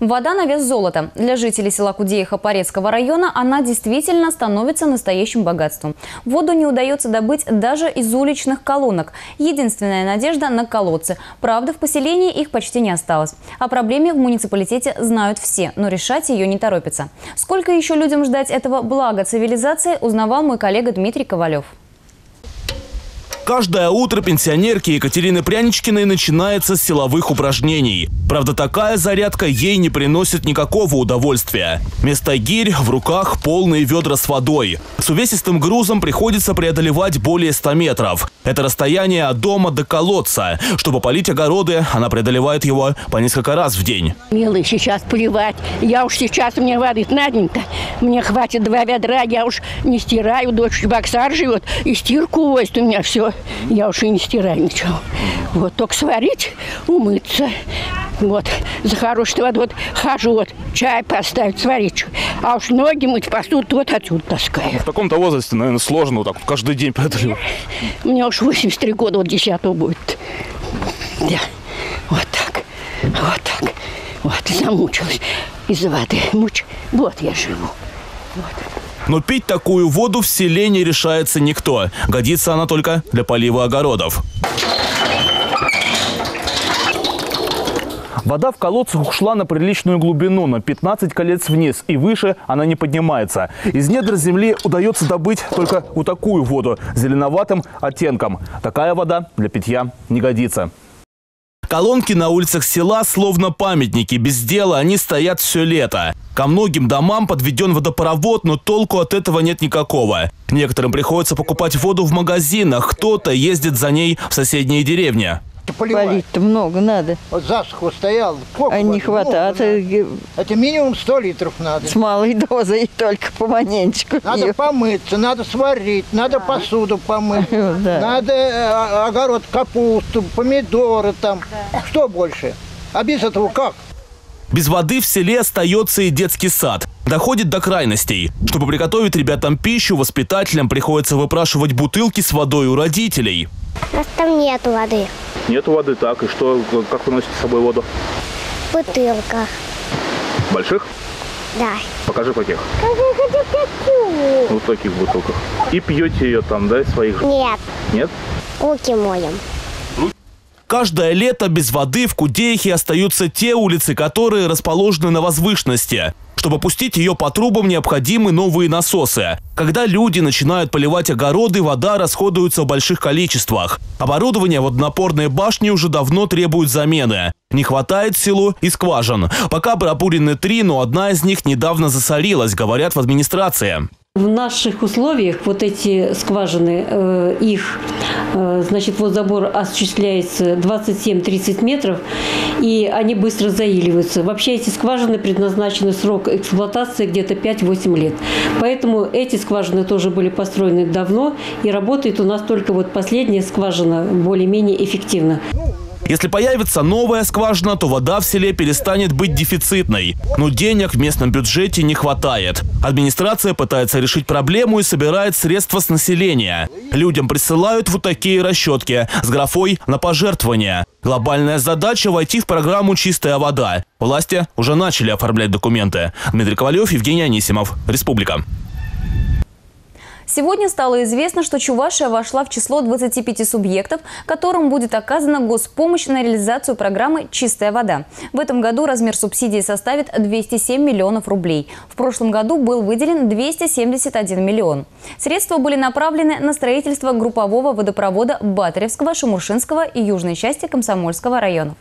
Вода на вес золота. Для жителей села Кудеиха Порецкого района она действительно становится настоящим богатством. Воду не удается добыть даже из уличных колонок. Единственная надежда на колодцы. Правда, в поселении их почти не осталось. О проблеме в муниципалитете знают все, но решать ее не торопятся. Сколько еще людям ждать этого блага цивилизации, узнавал мой коллега Дмитрий Ковалев. Каждое утро пенсионерки Екатерины Пряничкиной начинается с силовых упражнений. Правда, такая зарядка ей не приносит никакого удовольствия. Вместо гирь в руках полные ведра с водой. С увесистым грузом приходится преодолевать более 100 метров. Это расстояние от дома до колодца. Чтобы полить огороды, она преодолевает его по несколько раз в день. Милый, сейчас поливать. Я уж сейчас, мне воды наденько. Мне хватит два ведра, я уж не стираю. Дочь Боксар живет, и стирку возит у меня все. Я уж и не стираю ничего. Вот, только сварить, умыться. Вот, за хорошей водой вот, хожу, вот, чай поставить, сварить. А уж ноги мыть, посуду вот отсюда таскаю. В таком-то возрасте, наверное, сложно вот так вот каждый день преодолевать. Мне уж 83 года, вот 10 будет. Да, вот так, вот так. Вот, замучилась из-за воды. Муч. Вот я живу. Вот. Но пить такую воду в селе не решается никто. Годится она только для полива огородов. Вода в колодцах ушла на приличную глубину, на 15 колец вниз, и выше она не поднимается. Из недр земли удается добыть только вот такую воду зеленоватым оттенком. Такая вода для питья не годится. Колонки на улицах села словно памятники. Без дела они стоят все лето. Ко многим домам подведен водопровод, но толку от этого нет никакого. Некоторым приходится покупать воду в магазинах, кто-то ездит за ней в соседние деревни. Полить-то много надо. Вот засуху стоял. А не хватает. Это, это минимум 100 литров надо. С малой дозой только поманенечку. Надо помыться, надо сварить, надо да. посуду помыть, да. надо э, огород, капусту, помидоры там. Да. Что больше? А без этого как? Без воды в селе остается и детский сад. Доходит до крайностей. Чтобы приготовить ребятам пищу, воспитателям приходится выпрашивать бутылки с водой у родителей. У нас там нет воды. Нет воды, так. И что, как вы носите с собой воду? В бутылках. Больших? Да. Покажи, каких. Пить. Вот таких бутылках. И пьете ее там, да, своих? Нет. Нет? Руки моем. Каждое лето без воды в Кудеихе остаются те улицы, которые расположены на возвышенности. Чтобы пустить ее по трубам, необходимы новые насосы. Когда люди начинают поливать огороды, вода расходуется в больших количествах. Оборудование водонапорной башни уже давно требует замены. Не хватает силу и скважин. Пока пробурены три, но одна из них недавно засорилась, говорят в администрации. В наших условиях вот эти скважины, э, их, значит, вот забор осуществляется 27-30 метров, и они быстро заиливаются. Вообще эти скважины предназначены срок эксплуатации где-то 5-8 лет. Поэтому эти скважины тоже были построены давно, и работает у нас только вот последняя скважина более-менее эффективно. Если появится новая скважина, то вода в селе перестанет быть дефицитной. Но денег в местном бюджете не хватает. Администрация пытается решить проблему и собирает средства с населения. Людям присылают вот такие расчетки с графой на пожертвования. Глобальная задача – войти в программу «Чистая вода». Власти уже начали оформлять документы. Дмитрий Ковалев, Евгений Анисимов. Республика. Сегодня стало известно, что Чувашия вошла в число 25 субъектов, которым будет оказана госпомощь на реализацию программы «Чистая вода». В этом году размер субсидии составит 207 миллионов рублей. В прошлом году был выделен 271 миллион. Средства были направлены на строительство группового водопровода Батаревского, Шамуршинского и южной части Комсомольского районов.